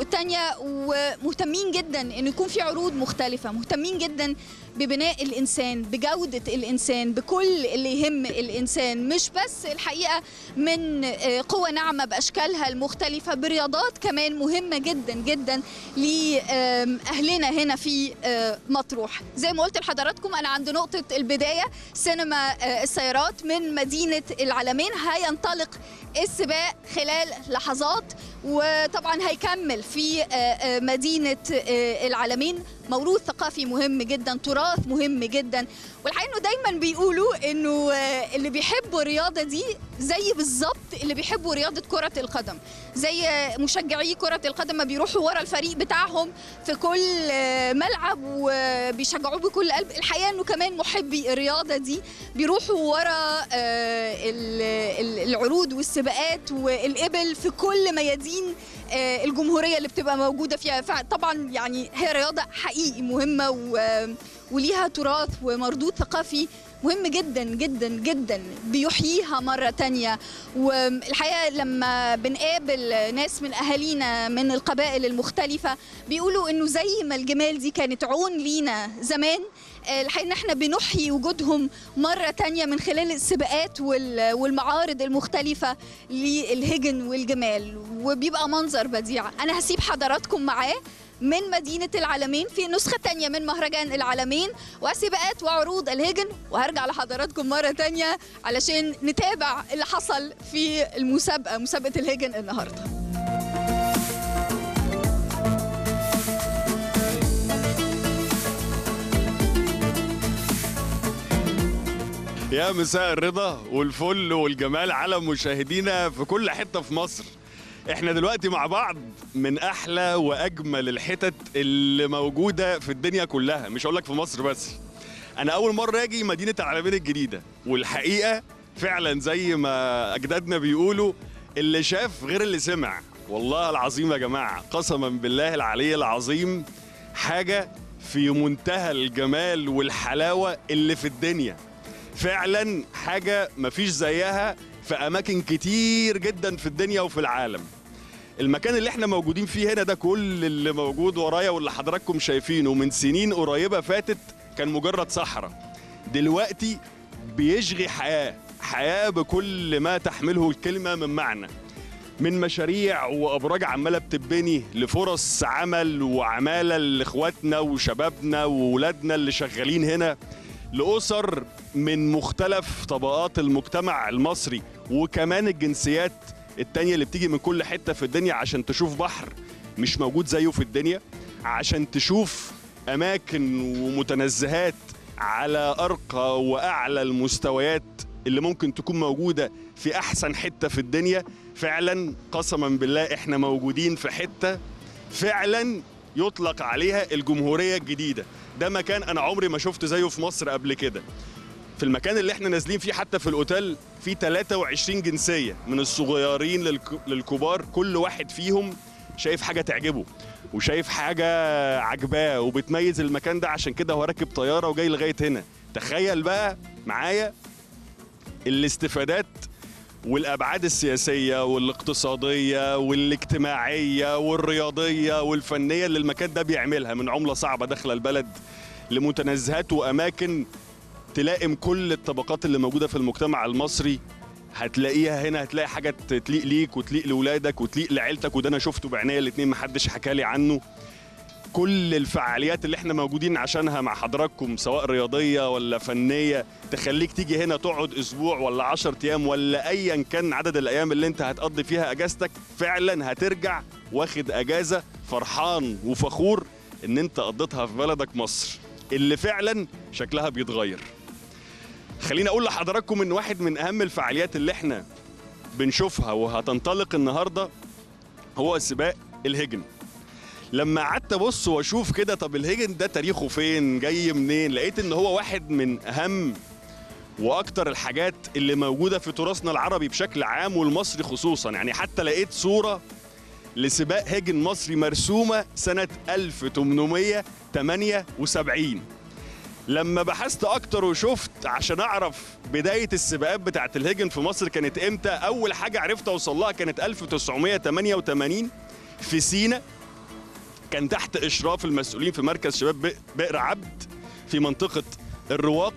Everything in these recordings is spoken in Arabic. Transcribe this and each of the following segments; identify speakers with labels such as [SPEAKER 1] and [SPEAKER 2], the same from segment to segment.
[SPEAKER 1] تانية ومهتمين جدا ان يكون في عروض مختلفة مهتمين جدا ببناء الإنسان بجودة الإنسان بكل اللي يهم الإنسان. مش بس الحقيقة من آه، قوة ناعمة بأشكالها المختلفة برياضات كمان مهمة جدا جدا لاهلنا هنا في آه، مطروح. زي ما قلت لحضراتكم أنا عند نقطة البداية سينما آه، السيارات من مدينة العلمين. هينطلق السباق خلال لحظات وطبعا هيكمل في مدينة آه، العلمين. موروث ثقافي مهم جدا تراث مهم جدا. والحقيقة إنه دايما بيقولوا إنه آه، اللي بيحبوا الرياضة دي زي بالظبط اللي بيحبوا رياضة كرة القدم. زي آه، مشجعي كرة القدم ما بيروحوا ورا الفريق بتاعهم في كل آه، ملعب وبيشجعوه بكل قلب. الحقيقة إنه كمان محبي الرياضة دي بيروحوا ورا ال- ال- العروض والسباقات والإبل في كل ميادين آه، الجمهورية اللي بتبقى موجودة فيها. طبعا يعني هي رياضة حقيقي مهمة و- وليها تراث ومردود ثقافي مهم جدا جدا جدا. بيحييها مرة تانية. والحقيقة لما بنقابل ناس من أهالينا من القبائل المختلفة بيقولوا إنه زي ما الجمال دي كانت عون لينا زمان آه، الحقيقة إن إحنا بنحيي وجودهم مرة تانية من خلال السباقات وال- والمعارض المختلفة للهجن والجمال وبيبقى منظر بديع. أنا هسيب حضراتكم معاه من مدينة العالمين في نسخة تانية من مهرجان العالمين وسباقات وعروض الهجن وهرجع لحضراتكم مرة تانية علشان نتابع اللي حصل في المسابقة مسابقة الهجن النهاردة.
[SPEAKER 2] يا مساء الرضا والفل والجمال على مشاهدينا في كل حتة في مصر. إحنا دلوقتي مع بعض من أحلى وأجمل الحتت اللي موجودة في الدنيا كلها مش هقول لك في مصر بس. أنا أول مرة أجي مدينة العلمين الجديدة والحقيقة فعلا زي ما أجدادنا بيقولوا اللي شاف غير اللي سمع. والله العظيم يا جماعة قسما بالله العلي العظيم حاجة في منتهى الجمال والحلاوة اللي في الدنيا. فعلا حاجة مفيش زيها في أماكن كتير جدا في الدنيا وفي العالم. المكان اللي إحنا موجودين فيه هنا ده كل اللي موجود ورايا واللي حضراتكم شايفينه من سنين قريبة فاتت كان مجرد صحراء. دلوقتي بيشغي حياة حياة بكل ما تحمله الكلمة من معنى. من مشاريع وأبراج عمالة بتبني لفرص عمل وعمالة لإخواتنا وشبابنا وولادنا اللي شغالين هنا. لأسر من مختلف طبقات المجتمع المصري وكمان الجنسيات التانية اللي بتيجي من كل حتة في الدنيا عشان تشوف بحر مش موجود زيه في الدنيا عشان تشوف أماكن ومتنزهات على أرقى وأعلى المستويات اللي ممكن تكون موجودة في أحسن حتة في الدنيا فعلا قسما بالله إحنا موجودين في حتة فعلا يطلق عليها الجمهورية الجديدة. ده مكان أنا عمري ما شفت زيه في مصر قبل كده. في المكان اللي إحنا نازلين فيه حتى في الأوتيل في 23 جنسية من الصغيرين للك- للكبار كل واحد فيهم شايف حاجة تعجبه وشايف حاجة عجباه وبتميز المكان ده. عشان كده هو راكب طيارة وجاي لغاية هنا. تخيل بقى معايا الاستفادات والأبعاد السياسية والاقتصادية والاجتماعية والرياضية والفنية اللي المكان ده بيعملها من عملة صعبة داخله البلد لمتنزهات وأماكن تلائم كل الطبقات اللي موجودة في المجتمع المصري. هتلاقيها هنا هتلاقي حاجة تليق ليك وتليق لاولادك وتليق لعيلتك وده أنا شفته بعينيا الاثنين محدش حكى لي عنه. كل الفعاليات اللي إحنا موجودين عشانها مع حضراتكم سواء رياضية ولا فنية تخليك تيجي هنا تقعد أسبوع ولا 10 أيام ولا ايا كان عدد الأيام اللي انت هتقضي فيها أجازتك فعلا هترجع واخد أجازة فرحان وفخور إن انت قضيتها في بلدك مصر اللي فعلا شكلها بيتغير. خليني أقول لحضراتكم إن واحد من أهم الفعاليات اللي إحنا بنشوفها وهتنطلق النهارده هو سباق الهجن. لما قعدت أبص وأشوف كده طب الهجن ده تاريخه فين؟ جاي منين؟ لقيت إن هو واحد من أهم وأكتر الحاجات اللي موجودة في تراثنا العربي بشكل عام والمصري خصوصا. يعني حتى لقيت صورة لسباق هجن مصري مرسومة سنة 1878 لما بحثت أكتر وشفت عشان أعرف بداية السباقات بتاعت الهجن في مصر كانت إمتى أول حاجة عرفت اوصل لها كانت 1988 في سينا. كان تحت إشراف المسؤولين في مركز شباب بئ- بئر عبد في منطقة الرواق.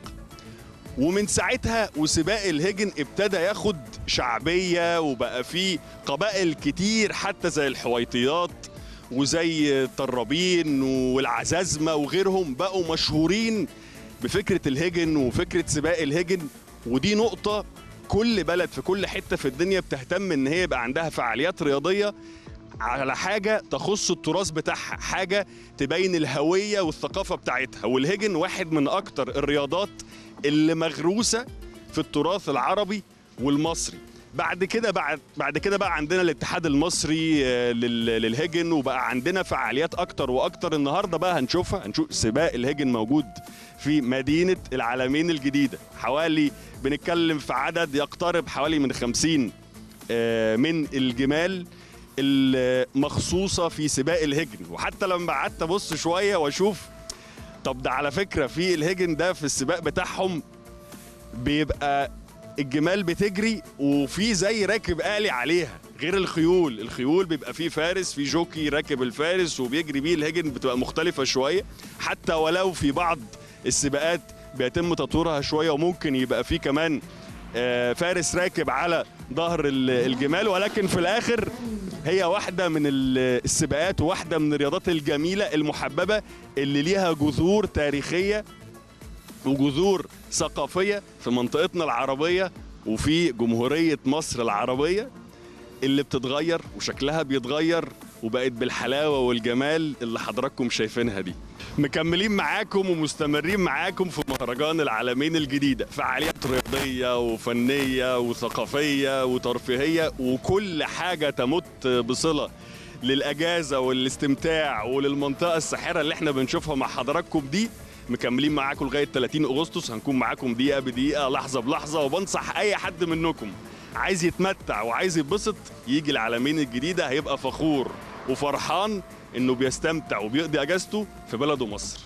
[SPEAKER 2] ومن ساعتها وسباق الهجن ابتدى ياخد شعبية وبقى فيه قبائل كتير حتى زي الحويطيات وزي الطرابين والعزازمة وغيرهم بقوا مشهورين بفكرة الهجن وفكرة سباق الهجن. ودي نقطة كل بلد في كل حتة في الدنيا بتهتم إن هي يبقى عندها فعاليات رياضية. على حاجة تخص التراث بتاعها حاجة تبين الهوية والثقافة بتاعتها. والهجن واحد من أكتر الرياضات اللي مغروسة في التراث العربي والمصري. بعد كده بعد بعد كده بقى عندنا الاتحاد المصري آه، لل- للهجن وبقى عندنا فعاليات أكتر وأكتر. النهارده بقى هنشوفها هنشوف سباق الهجن موجود في مدينة العالمين الجديدة. حوالي بنتكلم في عدد يقترب حوالي من 50 آه، من الجمال. المخصوصة في سباق الهجن. وحتى لما قعدت أبص شوية وأشوف طب ده على فكرة في الهجن ده في السباق بتاعهم بيبقى الجمال بتجري وفي زي راكب آلي عليها غير الخيول. الخيول بيبقى فيه فارس في جوكي راكب الفارس وبيجري بيه الهجن بتبقى مختلفة شوية. حتى ولو في بعض السباقات بيتم تطويرها شوية وممكن يبقى فيه كمان آه، فارس راكب على ظهر ال- الجمال. ولكن في الآخر هي واحدة من ال- السباقات وواحدة من الرياضات الجميلة المحببة اللي ليها جذور تاريخية وجذور ثقافية في منطقتنا العربية وفي جمهورية مصر العربية اللي بتتغير وشكلها بيتغير. وبقت بالحلاوة والجمال اللي حضراتكم شايفينها دي. مكملين معاكم ومستمرين معاكم في مهرجان العالمين الجديدة. فعاليات رياضية وفنية وثقافية وترفيهية وكل حاجة تمت بصلة للأجازة والاستمتاع وللمنطقة الساحرة اللي إحنا بنشوفها مع حضراتكم دي. مكملين معاكم لغاية 30 أغسطس. هنكون معاكم دقيقة بدقيقة لحظة بلحظة وبنصح أي حد منكم عايز يتمتع وعايز يتبسط يجي العالمين الجديدة هيبقى فخور وفرحان إنه بيستمتع وبيقضي أجازته في بلده مصر.